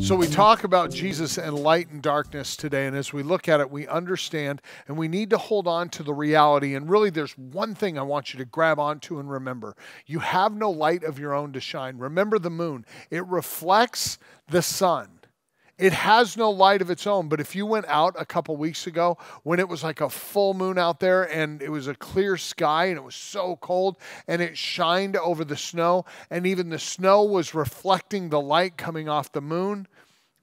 So, we talk about Jesus and light and darkness today. And as we look at it, we understand and we need to hold on to the reality. And really, there's one thing I want you to grab onto and remember you have no light of your own to shine. Remember the moon, it reflects the sun. It has no light of its own, but if you went out a couple weeks ago when it was like a full moon out there and it was a clear sky and it was so cold and it shined over the snow and even the snow was reflecting the light coming off the moon,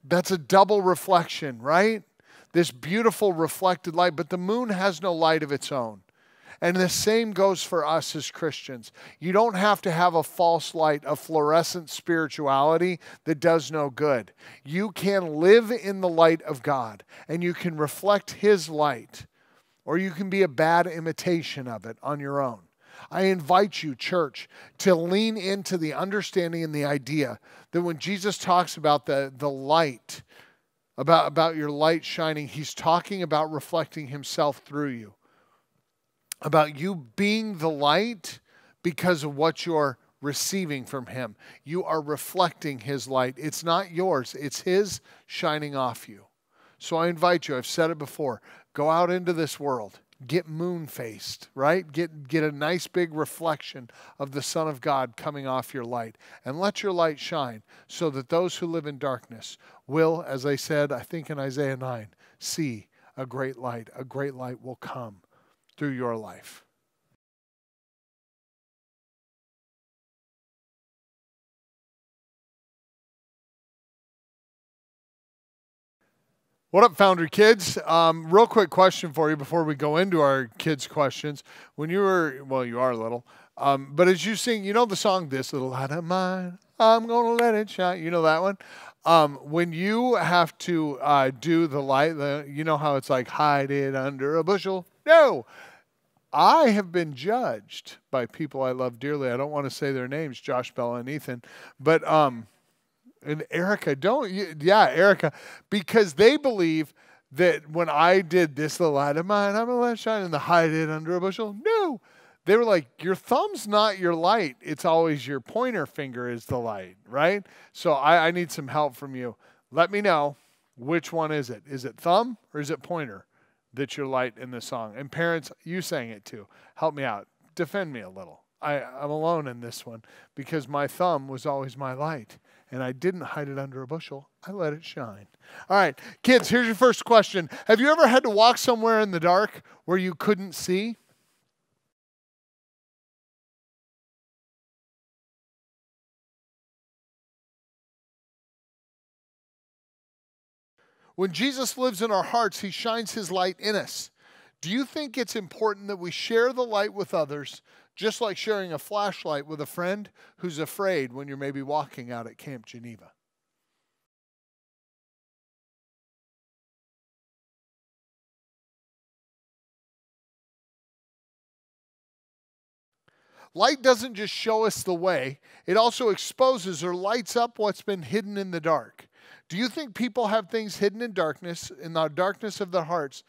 that's a double reflection, right? This beautiful reflected light, but the moon has no light of its own. And the same goes for us as Christians. You don't have to have a false light, a fluorescent spirituality that does no good. You can live in the light of God and you can reflect His light, or you can be a bad imitation of it on your own. I invite you, church, to lean into the understanding and the idea that when Jesus talks about the, the light, about, about your light shining, he's talking about reflecting himself through you, about you being the light because of what you're receiving from him. You are reflecting his light. It's not yours, it's his shining off you. So I invite you, I've said it before, go out into this world get moon faced, right? Get, get a nice big reflection of the Son of God coming off your light. And let your light shine so that those who live in darkness will, as I said, I think in Isaiah 9, see a great light. A great light will come through your life. What up, Foundry kids? Um, real quick question for you before we go into our kids' questions. When you were, well, you are little, um, but as you sing, you know the song "This Little Light of Mine," I'm gonna let it shine. You know that one. Um, when you have to uh, do the light, the, you know how it's like hide it under a bushel. No, I have been judged by people I love dearly. I don't want to say their names, Josh, Bella, and Ethan, but um, and Erica, don't you? yeah, Erica, because they believe that when I did this the light of mine, I'm gonna let shine and the hide it under a bushel. No. They were like, your thumb's not your light. It's always your pointer finger is the light, right? So I, I need some help from you. Let me know which one is it. Is it thumb or is it pointer that's your light in the song? And parents, you sang it too. Help me out. Defend me a little. I, I'm alone in this one because my thumb was always my light and I didn't hide it under a bushel. I let it shine. All right, kids, here's your first question Have you ever had to walk somewhere in the dark where you couldn't see? When Jesus lives in our hearts, he shines his light in us. Do you think it's important that we share the light with others just like sharing a flashlight with a friend who's afraid when you're maybe walking out at Camp Geneva. Light doesn't just show us the way, it also exposes or lights up what's been hidden in the dark. Do you think people have things hidden in darkness, in the darkness of their hearts,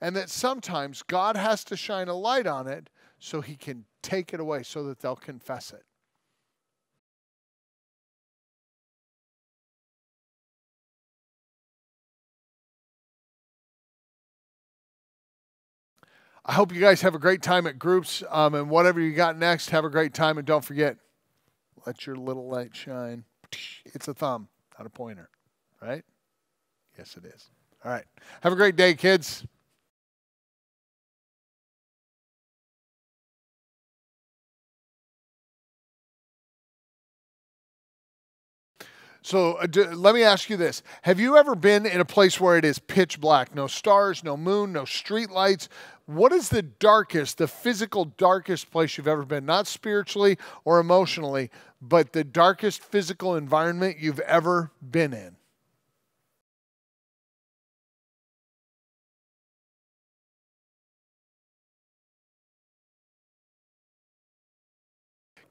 and that sometimes God has to shine a light on it so he can take it away so that they'll confess it. I hope you guys have a great time at groups um, and whatever you got next, have a great time. And don't forget, let your little light shine. It's a thumb, not a pointer, right? Yes, it is. All right. Have a great day, kids. So uh, let me ask you this. Have you ever been in a place where it is pitch black? No stars, no moon, no street lights. What is the darkest, the physical darkest place you've ever been? Not spiritually or emotionally, but the darkest physical environment you've ever been in?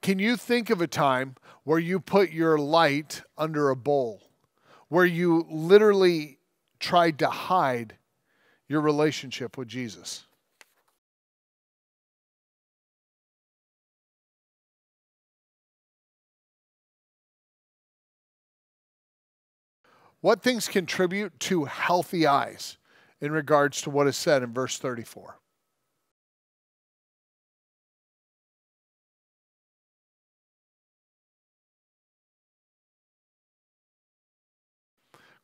Can you think of a time where you put your light under a bowl, where you literally tried to hide your relationship with Jesus? What things contribute to healthy eyes in regards to what is said in verse 34?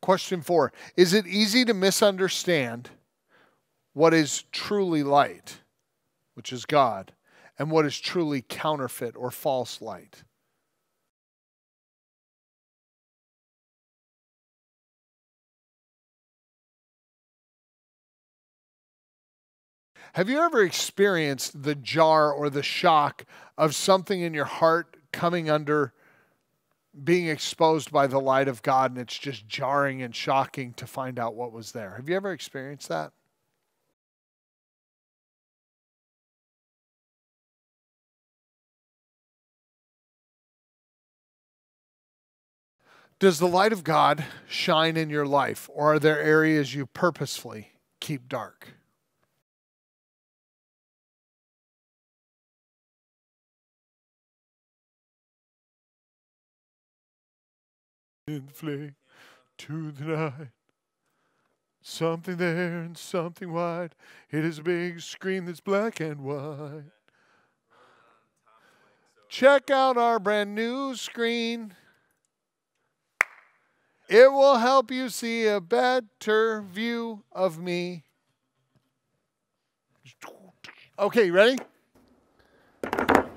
Question four Is it easy to misunderstand what is truly light, which is God, and what is truly counterfeit or false light? Have you ever experienced the jar or the shock of something in your heart coming under being exposed by the light of God and it's just jarring and shocking to find out what was there? Have you ever experienced that? Does the light of God shine in your life, or are there areas you purposefully keep dark? Flame to the night. Something there and something white. It is a big screen that's black and white. Check out our brand new screen. It will help you see a better view of me. Okay, ready?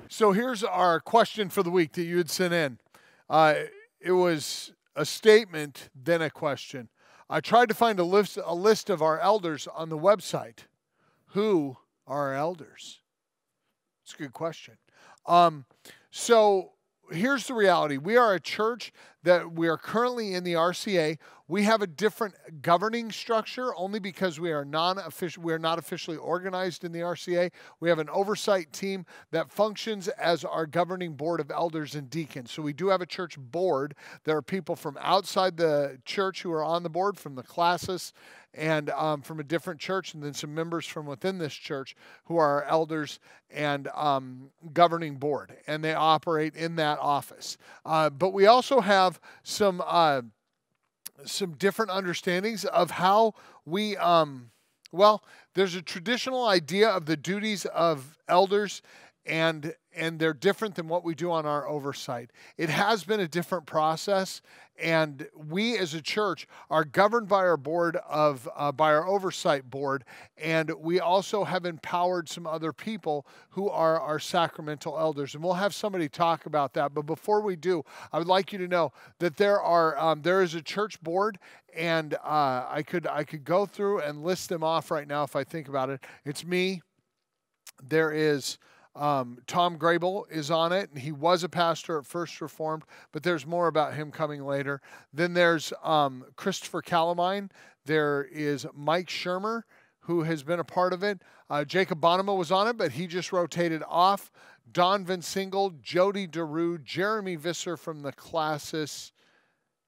So here's our question for the week that you had sent in. Uh, it was a statement, then a question. I tried to find a list, a list of our elders on the website. Who are our elders? It's a good question. Um, so here's the reality we are a church that we are currently in the RCA. We have a different governing structure only because we are non-official we are not officially organized in the RCA. We have an oversight team that functions as our governing board of elders and deacons. So we do have a church board. There are people from outside the church who are on the board from the classis and um, from a different church, and then some members from within this church who are elders and um, governing board, and they operate in that office. Uh, but we also have some uh, some different understandings of how we. Um, well, there's a traditional idea of the duties of elders and and they're different than what we do on our oversight. It has been a different process, and we as a church are governed by our board of uh, by our oversight board, and we also have empowered some other people who are our sacramental elders, and we'll have somebody talk about that. But before we do, I would like you to know that there are um, there is a church board, and uh, I could I could go through and list them off right now if I think about it. It's me. There is. Um, Tom Grable is on it, and he was a pastor at First Reformed, but there's more about him coming later. Then there's um, Christopher Calamine. There is Mike Shermer, who has been a part of it. Uh, Jacob Bonema was on it, but he just rotated off. Don Vinsingle, Jody DeRue, Jeremy Visser from the classis.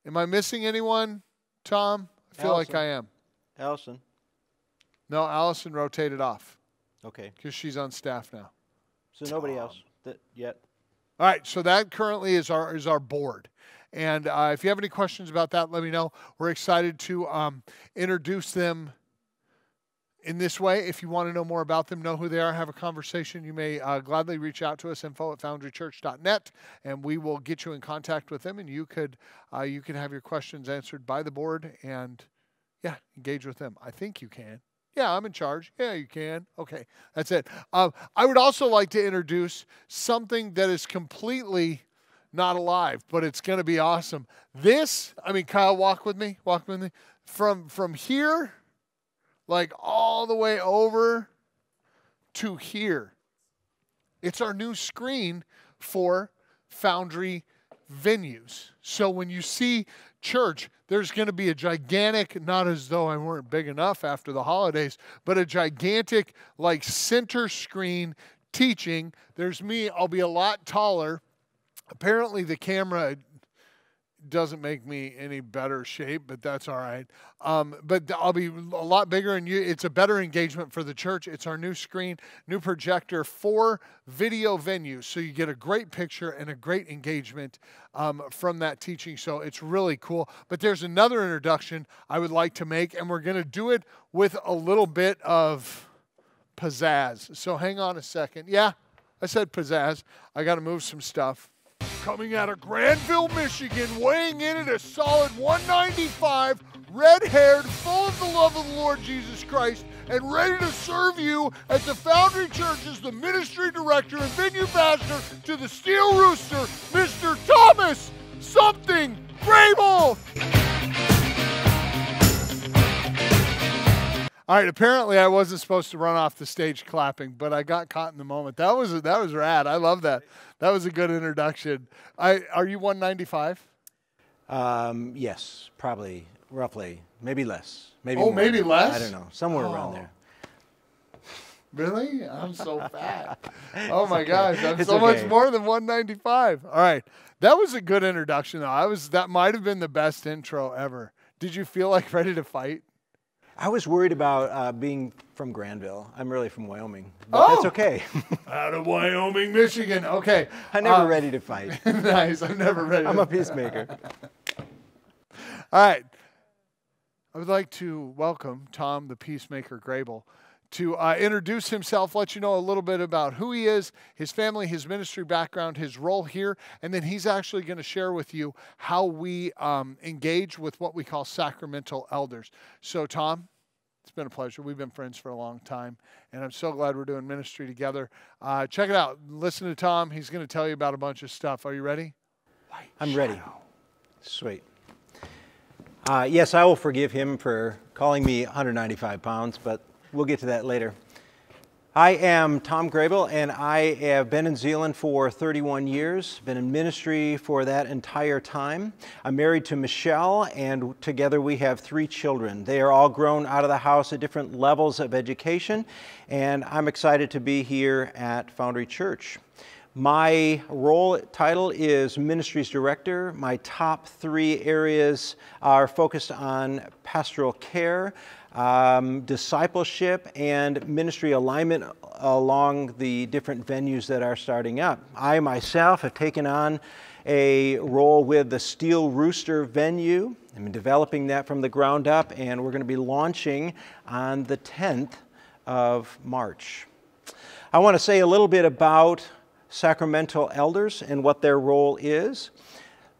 Am I missing anyone, Tom? I feel Allison. like I am. Allison. No, Allison rotated off Okay. because she's on staff now. So nobody else that yet. All right, so that currently is our is our board. And uh, if you have any questions about that, let me know. We're excited to um, introduce them in this way. If you want to know more about them, know who they are, have a conversation, you may uh, gladly reach out to us, info at foundrychurch.net, and we will get you in contact with them, and you could uh, you can have your questions answered by the board and yeah, engage with them. I think you can. Yeah, I'm in charge. Yeah, you can. Okay, that's it. Um, I would also like to introduce something that is completely not alive, but it's going to be awesome. This, I mean, Kyle, walk with me. Walk with me from from here, like all the way over to here. It's our new screen for Foundry venues. So when you see church, there's going to be a gigantic, not as though I weren't big enough after the holidays, but a gigantic, like center screen teaching. There's me, I'll be a lot taller. Apparently, the camera doesn't make me any better shape, but that's all right. Um, but I'll be a lot bigger, and you, it's a better engagement for the church. It's our new screen, new projector for video venues, so you get a great picture and a great engagement um, from that teaching. So it's really cool. But there's another introduction I would like to make, and we're going to do it with a little bit of pizzazz. So hang on a second. Yeah, I said pizzazz. I got to move some stuff. Coming out of Grandville, Michigan, weighing in at a solid 195, red haired, full of the love of the Lord Jesus Christ, and ready to serve you at the Foundry Church as the ministry director and venue pastor to the Steel Rooster, Mr. Thomas Something All right. Apparently, I wasn't supposed to run off the stage clapping, but I got caught in the moment. That was that was rad. I love that. That was a good introduction. I are you 195? Um, yes, probably, roughly, maybe less. Maybe Oh, more. maybe less? I don't know, somewhere Oh. around there. Really? I'm so fat. Oh my gosh, I'm It's so much more than 195. All right. That was a good introduction though. I was that might have been the best intro ever. Did you feel like ready to fight? I was worried about uh, being from Grandville. I'm really from Wyoming, but that's Oh! okay. Out of Wyoming, Michigan. Okay. I'm never Uh, ready to fight. nice. I'm never ready. I'm a peacemaker. All right. I would like to welcome Tom, the Peacemaker Grable, to uh, introduce himself, let you know a little bit about who he is, his family, his ministry background, his role here, and then he's actually going to share with you how we um, engage with what we call sacramental elders. So, Tom, it's been a pleasure. We've been friends for a long time, and I'm so glad we're doing ministry together. Uh, check it out. Listen to Tom. He's going to tell you about a bunch of stuff. Are you ready? I'm ready. Sweet. Uh, yes, I will forgive him for calling me 195 pounds, but we'll get to that later. I am Tom Grable, and I have been in Zeeland for 31 years, been in ministry for that entire time. I'm married to Michelle, and together we have three children. They are all grown out of the house at different levels of education, and I'm excited to be here at Foundry Church. My role title is Ministries Director. My top three areas are focused on pastoral care, um, discipleship, and ministry alignment along the different venues that are starting up. I myself have taken on a role with the Steel Rooster venue. I'm developing that from the ground up, and we're going to be launching on the 10th of March. I want to say a little bit about sacramental elders and what their role is.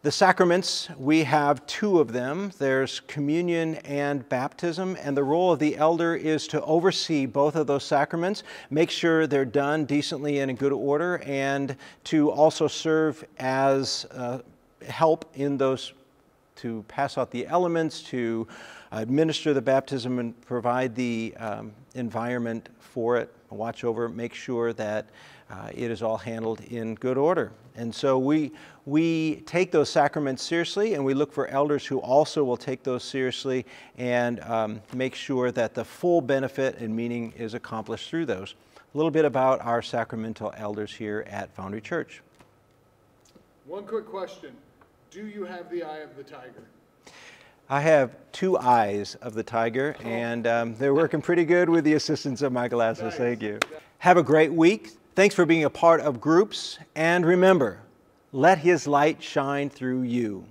The sacraments, we have two of them. There's communion and baptism, and the role of the elder is to oversee both of those sacraments, make sure they're done decently and in good order, and to also serve as uh, help in those to pass out the elements, to administer the baptism and provide the um, environment for it, watch over, make sure that uh, it is all handled in good order. And so we, we take those sacraments seriously and we look for elders who also will take those seriously and um, make sure that the full benefit and meaning is accomplished through those. A little bit about our sacramental elders here at Foundry Church. One quick question Do you have the eye of the tiger? I have two eyes of the tiger, and um, they're working pretty good with the assistance of my glasses. Thank you. Have a great week. Thanks for being a part of groups, and remember, let His light shine through you.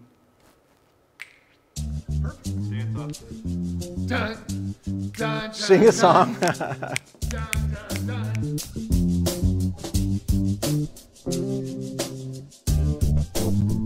Sing a song. Thank you.